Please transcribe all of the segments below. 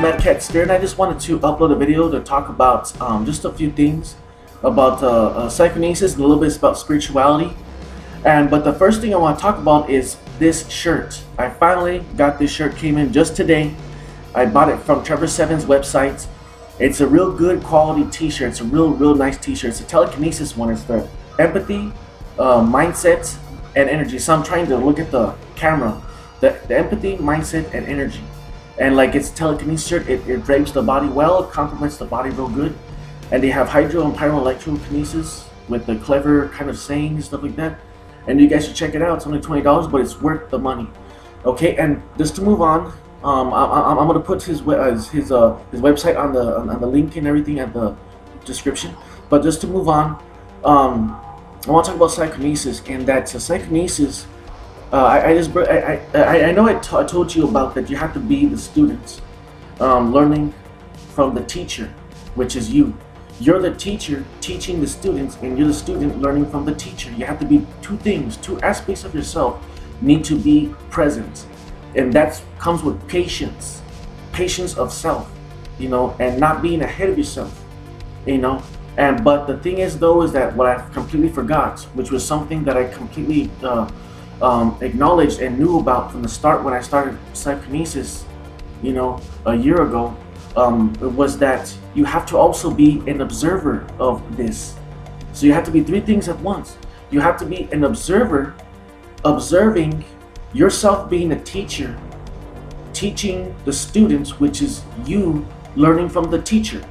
Mad Cat Sphere, I just wanted to upload a video to talk about um, just a few things about uh, uh, and a little bit about spirituality. And but the first thing I want to talk about is this shirt. I finally got this shirt. Came in just today. I bought it from Trebor Seven's website. It's a real good quality T-shirt. It's a real, real nice T-shirt. It's a telekinesis one. It's the empathy, uh, mindset, and energy. So I'm trying to look at the camera. The, the empathy, mindset, and energy and like it's telekinesis shirt, it, it drapes the body well, complements the body real good. And they have hydro and pyroelectrokinesis with the clever kind of saying stuff like that. And you guys should check it out. It's only twenty dollars, but it's worth the money. Okay, and just to move on, um, I, am gonna put his his uh, his website on the on the link and everything at the description. But just to move on, um, I want to talk about psychokinesis, and that psychokinesis uh, I, just I, I, I know I, told you about that you have to be the students um, learning from the teacher which is you. You're the teacher teaching the students and you're the student learning from the teacher. You have to be two things two aspects of yourself need to be present. And that comes with patience patience of self you know and not being ahead of yourself you know. And but the thing is though is that what i completely forgot which was something that i completely uh, um, acknowledged and knew about from the start when I started psychokinesis, you know, a year ago, um, was that you have to also be an observer of this. So you have to be three things at once. You have to be an observer, observing yourself being a teacher, teaching the students, which is you learning from the teacher.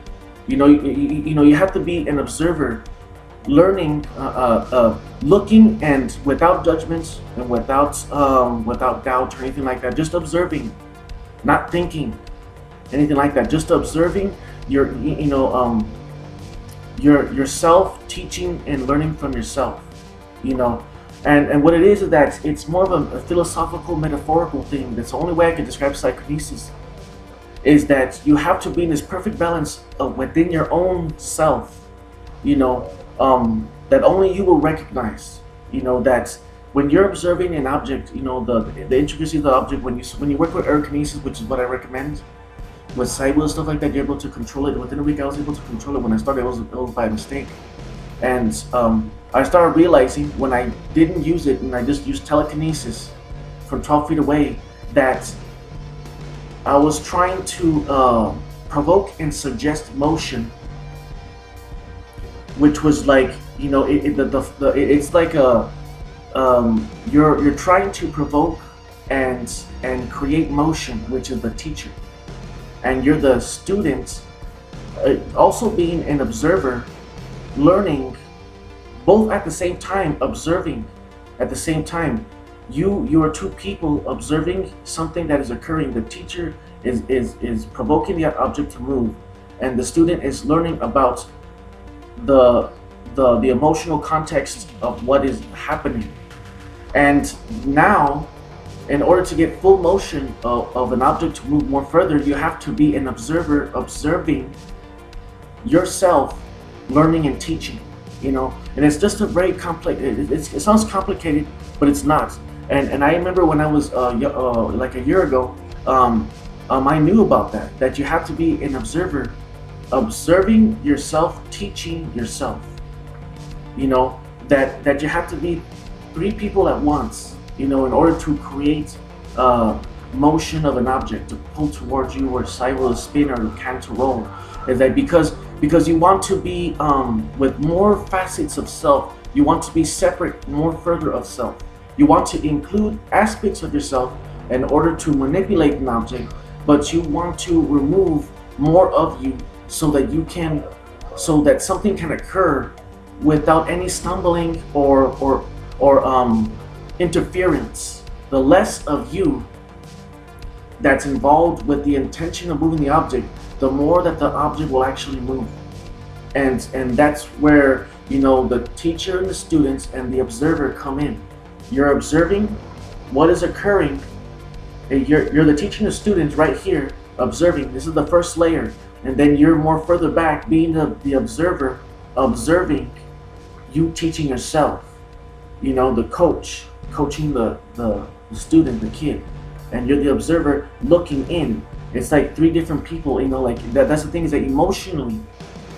You know, you, you, you know, you have to be an observer learning, uh, uh, uh, looking, and without judgments and without um, without doubt or anything like that. Just observing, not thinking, anything like that. Just observing your, you know, um, your yourself, teaching and learning from yourself. You know, and and what it is is that it's more of a, a philosophical, metaphorical thing. That's the only way I can describe psychokinesis. Is that you have to be in this perfect balance of within your own self, you know, um, that only you will recognize. You know that when you're observing an object, you know the the intricacy of the object. When you when you work with aerokinesis, which is what I recommend, with cyber stuff like that, you're able to control it. Within a week, I was able to control it. When I started, it was, it was by mistake, and um, I started realizing when I didn't use it and I just used telekinesis from 12 feet away that I was trying to uh, provoke and suggest motion which was like you know it, it the, the, the, it's like a um, you're you're trying to provoke and and create motion which is the teacher. And you're the student uh, also being an observer learning both at the same time observing at the same time. You you are two people observing something that is occurring. The teacher is is is provoking the object to move and the student is learning about the the the emotional context of what is happening. And now, in order to get full motion of, of an object to move more further, you have to be an observer observing yourself learning and teaching you know and it's just a very complex it, it, it, sounds complicated but it's not and and i remember when i was uh, uh, like a year ago um, um, i knew about that that you have to be an observer observing yourself, teaching yourself. You know, that, that you have to be three people at once, you know, in order to create uh, motion of an object to pull towards you or cycle a spin or can to roll. Is that because because you want to be um, with more facets of self, you want to be separate more further of self. You want to include aspects of yourself in order to manipulate an object, but you want to remove more of you so that you can so that something can occur without any stumbling or or or um, interference. The less of you that's involved with the intention of moving the object, the more that the object will actually move. And and that's where you know the teacher and the students and the observer come in. You're observing what is occurring. You're, you're the teacher and the students right here observing. This is the first layer and then you're more further back being the, the observer observing you teaching yourself you know the coach coaching the, the, the student the kid. And you're the observer looking in. It's like three different people, you know, like that, that's the thing is that emotionally,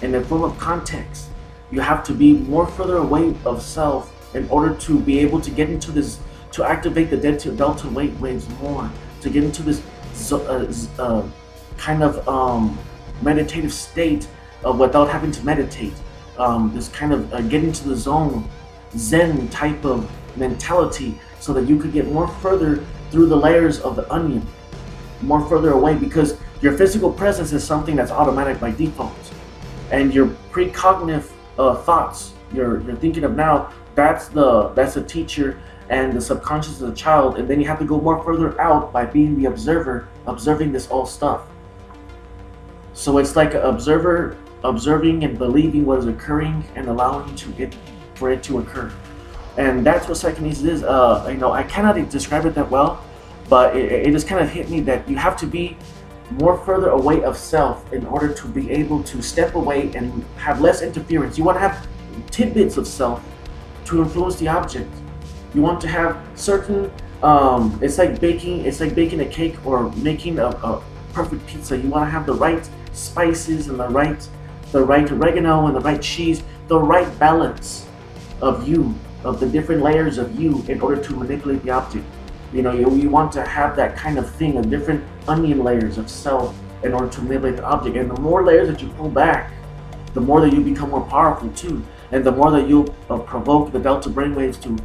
in the form of context, you have to be more further away of self in order to be able to get into this, to activate the delta, delta wave waves more, to get into this uh, uh, kind of um, meditative state of without having to meditate. Um, this kind of uh, get into the zone, Zen type of mentality, so that you could get more further through the layers of the onion, more further away, because your physical presence is something that's automatic by default, and your precognitive uh, thoughts, you're you're thinking of now, that's the that's the teacher and the subconscious of the child, and then you have to go more further out by being the observer, observing this all stuff. So it's like an observer observing and believing what is occurring and allowing to it for it to occur. And that's what psychokinesis is. Uh, you know, I cannot describe it that well, but it, it just kind of hit me that you have to be more further away of self in order to be able to step away and have less interference. You want to have tidbits of self to influence the object. You want to have certain. Um, it's like baking. It's like baking a cake or making a, a perfect pizza. You want to have the right spices and the right, the right oregano and the right cheese, the right balance of you, of the different layers of you, in order to manipulate the object. You know, you, you want to have that kind of thing, of different onion layers of self in order to manipulate the object. And the more layers that you pull back, the more that you become more powerful too. And the more that you uh, provoke the delta brainwaves to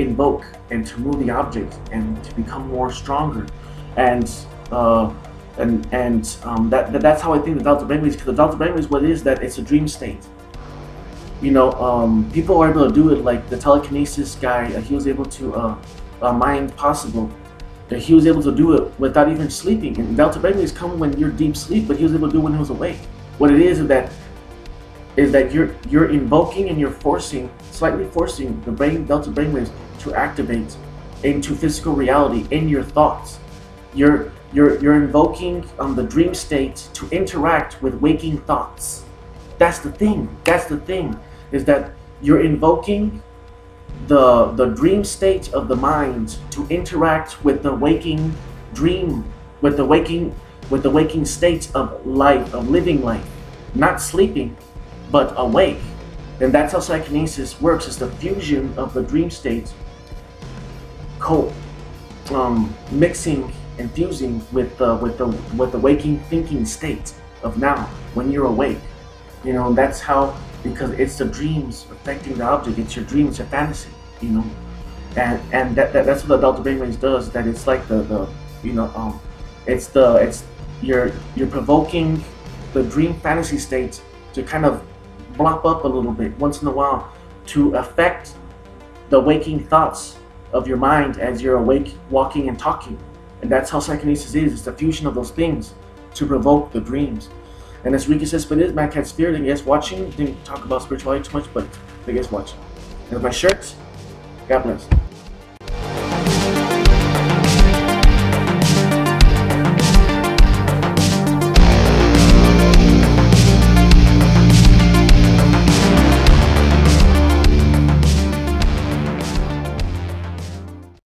invoke and to move the object and to become more stronger. And uh, and and um, that, that, that's how I think the delta brainwaves. Because the delta brainwaves, what it is that it's a dream state. You know, um, people are able to do it. Like the telekinesis guy, uh, he was able to uh, uh, mind possible. He was able to do it without even sleeping. And delta brainwaves come when you're deep sleep, but he was able to do it when he was awake. What it is is that is that you're you're invoking and you're forcing, slightly forcing the brain delta brainwaves to activate into physical reality in your thoughts. You're you're you're invoking um, the dream state to interact with waking thoughts. That's the thing. That's the thing. Is that you're invoking the the dream state of the mind to interact with the waking dream, with the waking with the waking state of life, of living life, not sleeping, but awake. And that's how psychokinesis works, is the fusion of the dream state co um, mixing and fusing with the with the with the waking thinking state of now when you're awake. You know, that's how because it's the dreams affecting the object, it's your dream, it's your fantasy, you know. And and that, that that's what the Delta Brainwaves does, that it's like the, the you know, um it's the it's you're you're provoking the dream fantasy state to kind of blop up a little bit once in a while to affect the waking thoughts of your mind as you're awake, walking and talking. And that's how psychokinesis is. It's the fusion of those things to provoke the dreams. And as Ricky says, but it is Mad Cat Sphere, and yes, watching, didn't talk about spirituality too much, but I guess watching. And my shirt, God bless.